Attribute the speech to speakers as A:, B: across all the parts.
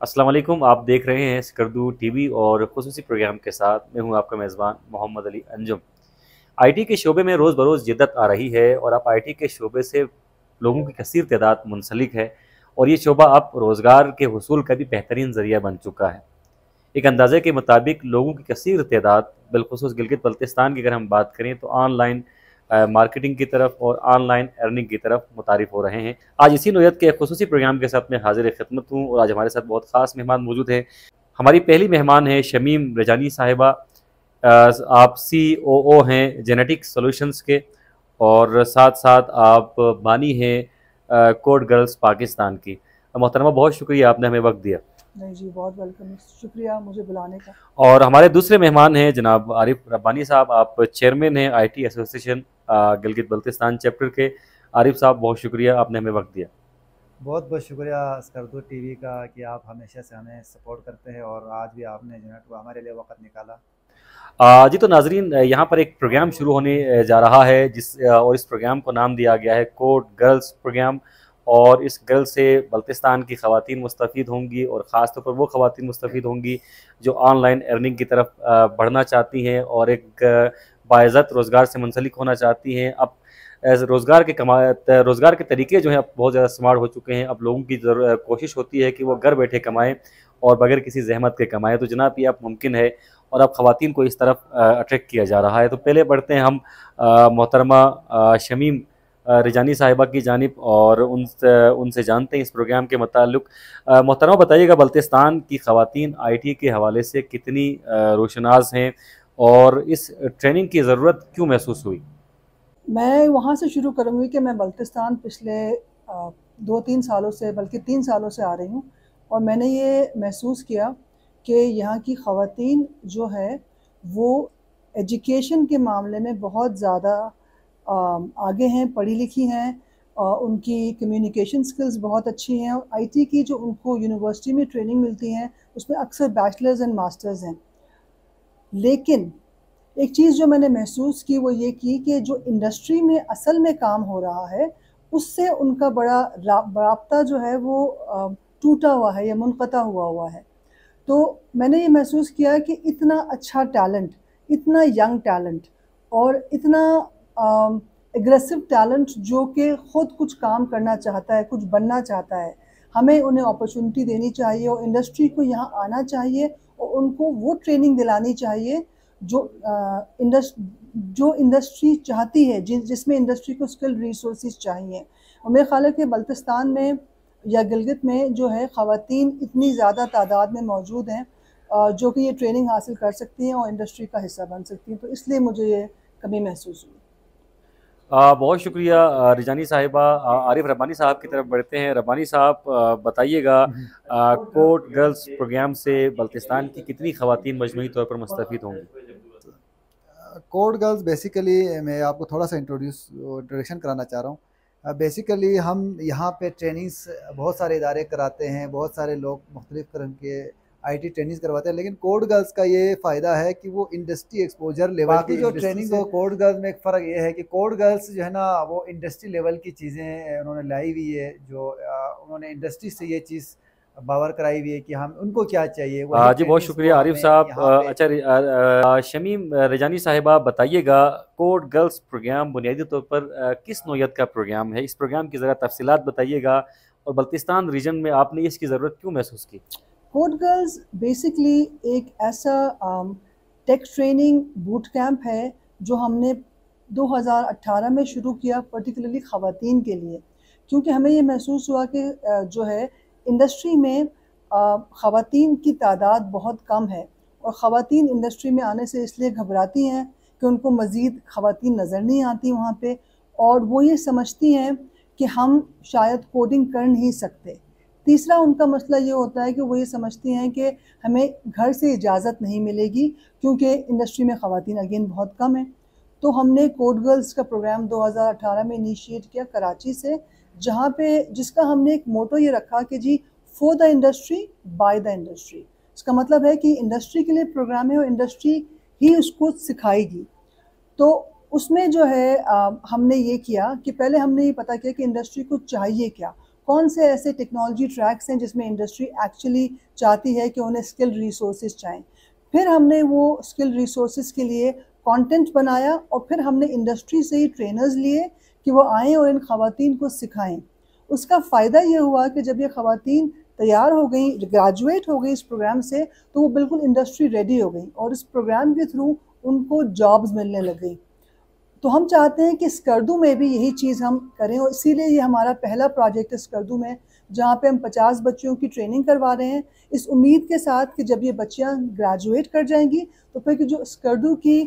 A: वालेकुम आप देख रहे हैं स्कर्दू टीवी और खसूसी प्रोग्राम के साथ मैं हूँ आपका मेज़बान मोहम्मद अली अंजुम। आईटी के शोबे में रोज़ बरोज़ जिद्दत आ रही है और अब आईटी के शोबे से लोगों की कसर तदाद मुंसलिक है और ये शोबा अब रोज़गार के हसूल का भी बेहतरीन ज़रिया बन चुका है। एक अंदाजे के मुताबिक लोगों की कसर तदाद बिलखसूस गिलगित बल्तिस्तान की अगर हम बात करें तो ऑनलाइन मार्केटिंग की तरफ़ और ऑनलाइन अर्निंग की तरफ़ मुतारफ़ हो रहे हैं। आज इसी नोयत के खसूसी प्रोग्राम के साथ मैं हाजिर खिदमत हूँ और आज हमारे साथ बहुत ख़ास मेहमान मौजूद हैं। हमारी पहली मेहमान है शमीम रजानी साहिबा। आप सी ओ ओ हैं जेनेटिक सॉल्यूशंस के और साथ साथ आप बानी हैं कोड गर्ल्स पाकिस्तान की। मोहतरमा, बहुत शुक्रिया आपने हमें वक्त दिया।
B: नहीं जी बहुत वेलकम शुक्रिया मुझे बुलाने का।
A: और हमारे दूसरे मेहमान हैं जनाब आरिफ रब्बानी साहब आप चेयरमैन हैं IT association Gilgit Baltistan chapter के। आरिफ साहब बहुत शुक्रिया आपने हमें वक्त दिया।
C: बहुत बहुत शुक्रिया स्कर्दू टीवी का कि आप हमेशा से हमें सपोर्ट करते हैं और आज भी आपने जो है हमारे लिए वक्त निकाला।
A: जी तो नाजरीन यहाँ पर एक प्रोग्राम शुरू होने जा रहा है जिस और इस प्रोग्राम को नाम दिया गया है कोड गर्ल्स प्रोग्राम और इस गर्ल से बल्तिस्तान की ख़वान मुस्तफ़ होंगी और ख़ास तौर पर वो ख़वान मुस्तफ़ होंगी जो ऑनलाइन अर्निंग की तरफ़ बढ़ना चाहती हैं और एक बाज़त रोज़गार से मुंसलिक होना चाहती हैं। अब रोज़गार के कमा रोज़गार के तरीके जो हैं अब बहुत ज़्यादा स्मार्ट हो चुके हैं। अब लोगों की कोशिश होती है कि वो घर बैठे कमाएँ और बगैर किसी जहमत के कमाएँ। तो जनाब, ये अब मुमकिन है और अब ख़वान को इस तरफ़ अट्रैक्ट किया जा रहा है। तो पहले बढ़ते हैं हम मोहतरमा शमीम रिजानी साहिबा की जानब और उनसे उनसे जानते हैं इस प्रोग्राम के मतलब मोहतरमा बताइएगा बल्तिस्तान की ख़वान आई टी के हवाले से कितनी रोशनाज हैं और इस ट्रेनिंग की ज़रूरत क्यों महसूस हुई?
B: मैं वहाँ से शुरू करूँगी कि मैं बल्तिस्तान पिछले दो तीन सालों से, बल्कि तीन सालों से आ रही हूँ और मैंने ये महसूस किया कि यहाँ की ख़वातीन जो है, वो एजुकेशन के मामले में बहुत ज़्यादा आगे हैं, पढ़ी लिखी हैं उनकी कम्युनिकेशन स्किल्स बहुत अच्छी हैं और आईटी की जो उनको यूनिवर्सिटी में ट्रेनिंग मिलती है, उसमें अक्सर बैचलर्स एंड मास्टर्स हैं। लेकिन एक चीज़ जो मैंने महसूस की वो ये की कि जो इंडस्ट्री में असल में काम हो रहा है, उससे उनका बड़ा रबता जो है वो टूटा हुआ है या मुनक़ा हुआ हुआ है। तो मैंने ये महसूस किया कि इतना अच्छा टैलेंट इतना यंग टैलेंट और इतना एग्रेसिव टैलेंट जो कि ख़ुद कुछ काम करना चाहता है, कुछ बनना चाहता है। हमें उन्हें अपॉर्चुनिटी देनी चाहिए और इंडस्ट्री को यहाँ आना चाहिए और उनको वो ट्रेनिंग दिलानी चाहिए जो इंडस्ट जो इंडस्ट्री चाहती है जिस जिसमें इंडस्ट्री को स्किल रिसोर्स चाहिए। और मेरे ख्याल है कि बल्तिस्तान में या गिलगित में जो है, ख़वातीन इतनी ज़्यादा तादाद में मौजूद हैं जो कि ये ट्रेनिंग हासिल कर सकती हैं और इंडस्ट्री का हिस्सा बन सकती हैं। तो इसलिए मुझे ये कमी महसूस हुई।
A: बहुत शुक्रिया रिजानी साहिबा आरिफ रब्बानी साहब की तरफ़ बढ़ते हैं। रब्बानी साहब बताइएगा कोर्ट गर्ल्स प्रोग्राम से बल्तिस्तान की कितनी खवतिन मजमू तौर पर मुस्तफ़ होंगी?
C: कोर्ट गर्ल्स बेसिकली मैं आपको थोड़ा सा इंट्रोड्यूस इंट्रोडक्शन कराना चाह रहा हूँ। बेसिकली हम यहाँ पे ट्रेनिंग्स बहुत सारे इदारे कराते हैं, बहुत सारे लोग मुख्तलिफ़ तरह के आईटी ट्रेनिंग करवाते हैं लेकिन कोड गर्ल्स का ये फ़ायदा है कि वो इंडस्ट्री एक्सपोजर लेवल की जो ट्रेनिंग हो कोड गर्ल्स में एक फ़र्क ये है कि कोड गर्ल्स जो है ना वो इंडस्ट्री लेवल की चीज़ें उन्होंने लाई हुई है जो उन्होंने इंडस्ट्री से ये चीज़ बावर कराई हुई है कि हम उनको क्या चाहिए?
A: वो जी बहुत शुक्रिया आरिफ साहब अच्छा शमीम रजानी साहिबा बताइएगा कोड गर्ल्स प्रोग्राम बुनियादी तौर पर किस नोयत का प्रोग्राम है? इस प्रोग्राम की ज़रा तफसीत बताइएगा और बल्तिस्तान रीजन में आपने इसकी ज़रूरत क्यों महसूस की?
B: कोड गर्ल्स बेसिकली एक ऐसा टेक ट्रेनिंग बूट कैंप है जो हमने 2018 में शुरू किया पर्टिकुलरली ख़वातीन के लिए। क्योंकि हमें ये महसूस हुआ कि जो है इंडस्ट्री में ख़वातीन की तादाद बहुत कम है और ख़वातीन इंडस्ट्री में आने से इसलिए घबराती हैं कि उनको मज़ीद ख़वातीन नज़र नहीं आती वहाँ पे और वो ये समझती हैं कि हम शायद कोडिंग कर नहीं सकते। तीसरा उनका मसला ये होता है कि वो ये समझती हैं कि हमें घर से इजाज़त नहीं मिलेगी क्योंकि इंडस्ट्री में ख़वान अगेन बहुत कम है। तो हमने कोड गर्ल्स का प्रोग्राम 2018 में इनिशिएट किया कराची से जहाँ पे जिसका हमने एक मोटो ये रखा कि जी for the industry by the industry इसका मतलब है कि इंडस्ट्री के लिए प्रोग्राम है और इंडस्ट्री ही उसको सिखाएगी। तो उसमें जो है आ, हमने ये किया कि पहले हमने ये पता किया कि इंडस्ट्री को चाहिए क्या। कौन से ऐसे टेक्नोलॉजी ट्रैक्स हैं जिसमें इंडस्ट्री एक्चुअली चाहती है कि उन्हें स्किल रिसोर्स चाहें? फिर हमने वो स्किल रिसोर्स के लिए कंटेंट बनाया और फिर हमने इंडस्ट्री से ही ट्रेनर्स लिए कि वो आएँ और इन खातन को सिखाएँ। उसका फ़ायदा ये हुआ कि जब ये खातन तैयार हो गई ग्रेजुएट हो गई इस प्रोग्राम से तो वो बिल्कुल इंडस्ट्री रेडी हो गई और इस प्रोग्राम के थ्रू उनको जॉब्स मिलने लग गई। तो हम चाहते हैं कि स्कर्दू में भी यही चीज़ हम करें और इसीलिए ये हमारा पहला प्रोजेक्ट है स्कर्दू में, जहाँ पे हम 50 बच्चियों की ट्रेनिंग करवा रहे हैं। इस उम्मीद के साथ कि जब ये बच्चियाँ ग्रेजुएट कर जाएँगी तो फिर जो स्कर्दू की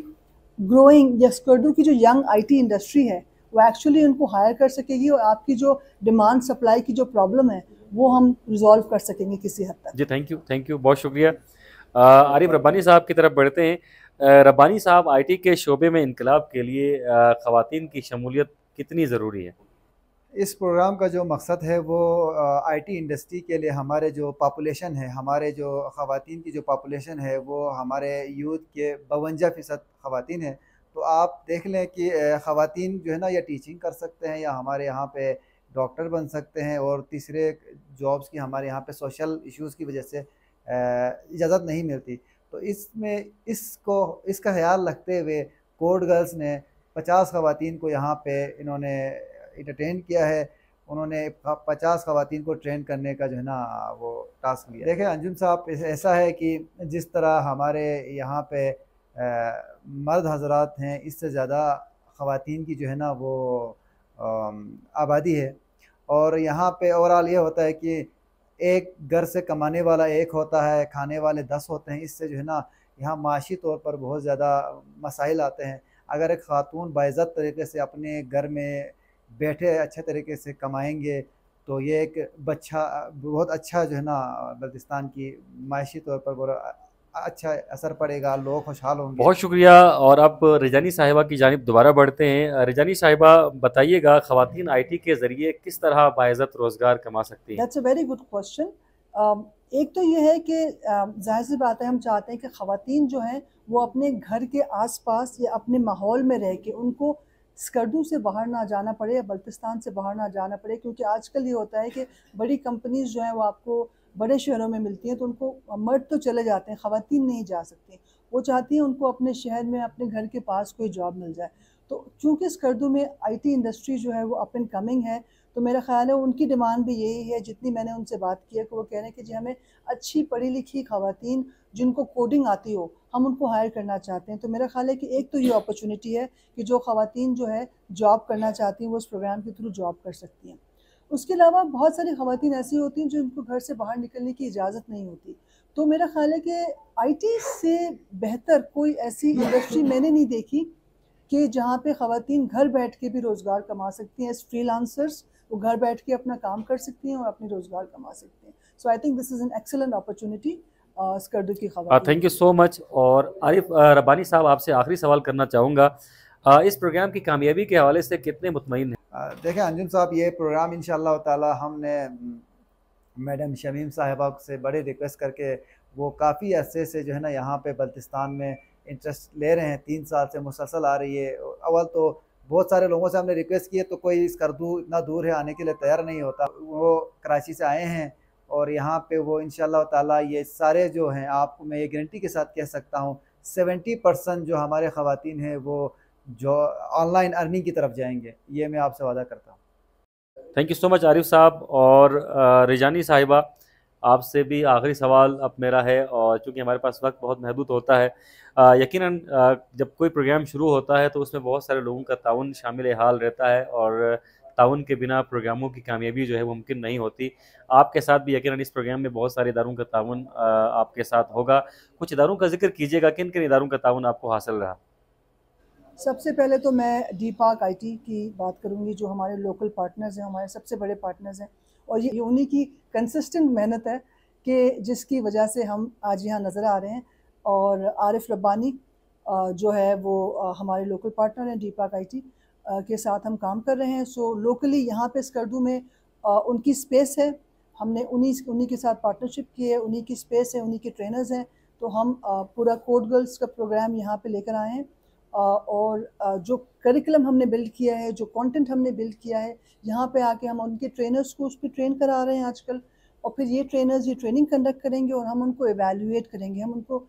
B: ग्रोइंग या स्कर्दू की जो यंग आईटी इंडस्ट्री है, वो एक्चुअली उनको हायर कर सकेगी और आपकी जो डिमांड सप्लाई की जो प्रॉब्लम है, वो हम रिजॉल्व कर सकेंगे किसी हद तक।
A: जी थैंक यू थैंक यू बहुत शुक्रिया। आरिफ रब्बानी साहब की तरफ़ बढ़ते हैं। रब्बानी साहब आईटी के शोबे में इनकलाब के लिए ख़वान की शमूलियत कितनी ज़रूरी है?
C: इस प्रोग्राम का जो मकसद है, वो आईटी इंडस्ट्री के लिए हमारे जो पॉपुलेशन है, हमारे जो ख़वान की जो पॉपुलेशन है, वो हमारे यूथ के बवंजा फ़ीसद ख़वान है। तो आप देख लें कि ख़वान जो है ना, या टीचिंग कर सकते हैं, या हमारे यहाँ पे डॉक्टर बन सकते हैं, और तीसरे जॉब्स की हमारे यहाँ पे सोशल इश्यूज़ की वजह से इजाज़त नहीं मिलती। तो इसमें इसको इसका ख्याल रखते हुए कोड गर्ल्स ने पचास ख़वान को यहाँ पे इन्होंने इंटरटेन किया है। उन्होंने पचास ख़वान को ट्रेन करने का जो है ना वो टास्क लिया देखें अंजुम साहब ऐसा है कि जिस तरह हमारे यहाँ पे आ, मर्द हजरात हैं इससे ज़्यादा ख़वान की जो है ना वो आबादी है। और यहाँ पे ओवरऑल ये होता है कि एक घर से कमाने वाला एक होता है, खाने वाले दस होते हैं, इससे जो है ना, यहाँ माशी तौर पर बहुत ज़्यादा मसाइल आते हैं। अगर एक ख़ातून बाज़त तरीके से अपने घर में बैठे अच्छे तरीके से कमाएँगे तो ये एक बच्चा, बहुत अच्छा जो है ना, बल्तिस्तान की माशी तौर पर अच्छा असर पड़ेगा लोग खुशहाल होंगे।
A: बहुत शुक्रिया और अब रिजानी साहिबा की जानब दोबारा बढ़ते हैं। रिजानी साहिबा बताइएगा खातन आईटी के ज़रिए किस तरह बाज़त रोज़गार कमा सकती हैं?
B: That's a very good question एक तो ये है कि ज़ाहिर सी बात है हम चाहते हैं कि खातन जो हैं वो अपने घर के आसपास या अपने माहौल में रह के उनको स्कर्दू से बाहर ना जाना पड़े या बल्तिस्तान से बाहर ना जाना पड़े क्योंकि आजकल ये होता है कि बड़ी कंपनीज़ जो हैं वो आपको बड़े शहरों में मिलती हैं तो उनको मर्द तो चले जाते हैं ख़वान नहीं जा सकती। वो चाहती हैं उनको अपने शहर में, अपने घर के पास कोई जॉब मिल जाए। तो चूँकि स्कर्दू में आईटी इंडस्ट्री जो है वो अप एंड कमिंग है तो मेरा ख्याल है उनकी डिमांड भी यही है, जितनी मैंने उनसे बात की है, कि वो कह रहे हैं कि जी हमें अच्छी पढ़ी लिखी खातन जिनको कोडिंग आती हो, हम उनको हायर करना चाहते हैं। तो मेरा ख्याल है कि एक तो ये अपॉर्चुनिटी है कि जो खातन जो है जॉब करना चाहती हैं, वो उस प्रोग्राम के थ्रू जॉब कर सकती हैं। उसके अलावा बहुत सारी खातन ऐसी होती हैं जो इनको घर से बाहर निकलने की इजाज़त नहीं होती। तो मेरा ख्याल है कि आईटी से बेहतर कोई ऐसी इंडस्ट्री मैंने नहीं देखी कि जहाँ पे खातन घर बैठ के भी रोज़गार कमा सकती हैं एज फ्रीलांसर्स वो घर बैठ के अपना काम कर सकती हैं और अपनी रोज़गार कमा सकती हैं। So I think this is an excellent opportunity की
A: थैंक यू सो मच और आरिफ रबानी साहब, आपसे आखिरी सवाल करना चाहूँगा। इस प्रोग्राम की कामयाबी के हवाले से कितने मुतमिन हैं?
C: देखें, अंजुम साहब, ये प्रोग्राम इन ताला हमने मैडम शमीम साहिबा से बड़े रिक्वेस्ट करके वो काफ़ी अरसे से जो है ना यहाँ पे बल्तिस्तान में इंटरेस्ट ले रहे हैं। तीन साल से मुसलसल आ रही है। अव्वल तो बहुत सारे लोगों से हमने रिक्वेस्ट किए तो कोई इस करदू, इतना दूर है आने के लिए तैयार नहीं होता। वो कराची से आए हैं और यहाँ पे वो इन ताला ये सारे जो हैं आपको मैं ये गारंटी के साथ कह सकता हूँ सेवेंटी परसेंट जो हमारे ख़वान हैं वो जो ऑनलाइन अर्निंग की तरफ़ जाएँगे, ये मैं आपसे वादा करता हूँ।
A: Thank you so much Arif साहब और रिजानी साहिबा, आपसे भी आखिरी सवाल अब मेरा है और चूँकि हमारे पास वक्त बहुत महदूद होता है यकीनन जब कोई प्रोग्राम शुरू होता है तो उसमें बहुत सारे लोगों का ताउन शामिल हाल रहता है और ताउन के बिना प्रोग्रामों की कामयाबी जो है मुमकिन नहीं होती। आपके साथ भी यकीन इस प्रोग्राम में बहुत सारे इदारों का ताउन आपके साथ होगा। कुछ इदारों का ज़िक्र कीजिएगा किन किन इदारों का ताउन आपको हासिल रहा?
B: सबसे पहले तो मैं डी पार्क आई की बात करूँगी, जो हमारे लोकल पार्टनर्स हैं, हमारे सबसे बड़े पार्टनर्स हैं। और ये उन्हीं की कंसिस्टेंट मेहनत है कि जिसकी वजह से हम आज यहाँ नज़र आ रहे हैं। और आरिफ रब्बानी जो है वो हमारे लोकल पार्टनर हैं डी पार्क आई के साथ हम काम कर रहे हैं। सो लोकली यहाँ पे स्कर्दू में उनकी स्पेस है। हमने उन्हीं उन्हीं के साथ पार्टनरशिप की है, उन्हीं की स्पेस है, उन्हीं के ट्रेनर्स हैं। तो हम पूरा कोड गर्ल्स का प्रोग्राम यहाँ पे लेकर आए हैं। और जो करिकुलम हमने बिल्ड किया है, जो कंटेंट हमने बिल्ड किया है, यहाँ पे आके हम उनके ट्रेनर्स को उस पर ट्रेन करा रहे हैं आजकल। और फिर ये ट्रेनर्स ये ट्रेनिंग कंडक्ट करेंगे और हम उनको एवेल्यूएट करेंगे। हम उनको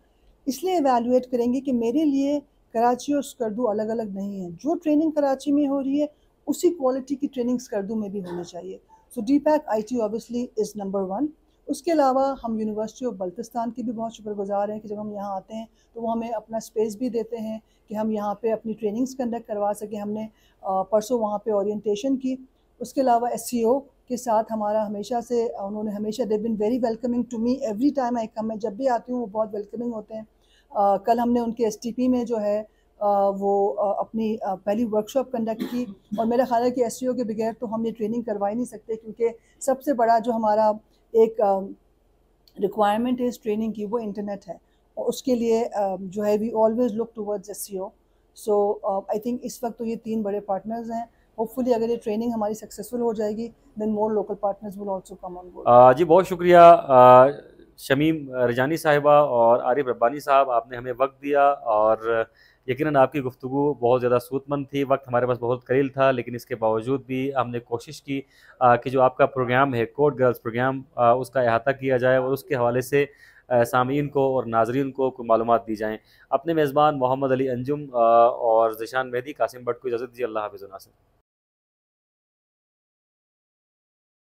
B: इसलिए एवेल्यूएट करेंगे कि मेरे लिए कराची और स्कर्दू अलग अलग नहीं है। जो ट्रेनिंग कराची में हो रही है, उसी क्वालिटी की ट्रेनिंग स्कर्दू में भी होनी चाहिए। So D pack I T obviously is number one उसके अलावा हम यूनिवर्सिटी ऑफ़ बल्तिस्तान के भी बहुत शुक्रगुजार हैं कि जब हम यहाँ आते हैं तो वो हमें अपना स्पेस भी देते हैं कि हम यहाँ पे अपनी ट्रेनिंग्स कंडक्ट करवा सकें। हमने परसों वहाँ पे ओरिएंटेशन की। उसके अलावा एस के साथ हमारा हमेशा से उन्होंने हमेशा they been very welcoming to me every time I come मैं जब भी आती हूँ वो बहुत वेलकमिंग होते हैं। आ, कल हमने उनके एसटीपी में जो है आ, वो आ, अपनी आ, पहली वर्कशॉप कंडक्ट की और मेरा ख्याल है कि एससीओ के बगैर तो हम ये ट्रेनिंग करवा ही नहीं सकते क्योंकि सबसे बड़ा जो हमारा एक रिक्वायरमेंट है इस ट्रेनिंग की वो इंटरनेट है। और उसके लिए uh, जो है we always look towards S C O so I think इस वक्त तो ये तीन बड़े पार्टनर्स हैं। होपफुली अगर ये ट्रेनिंग हमारी सक्सेसफुल हो जाएगी then more local partners will also come on board
A: जी बहुत शुक्रिया uh, शमीम रजानी साहिबा और आरिफ रब्बानी साहब आपने हमें वक्त दिया और यकीन आपकी गुफ्तु बहुत ज़्यादा सूतमंद थी। वक्त हमारे पास बहुत करील था लेकिन इसके बावजूद भी हमने कोशिश की आ, कि जो आपका प्रोग्राम है कोड गर्ल्स प्रोग्राम आ, उसका अहाता किया जाए और उसके हवाले से सामीन को और नाजरीन को कोई मालूम दी जाएँ। अपने मेज़बान मोहम्मद अली अंजुम और जिशान मेहदी कासिम भट्ट को इजाज़त दीजिए। अल्लाह हाफिज़ नासिर।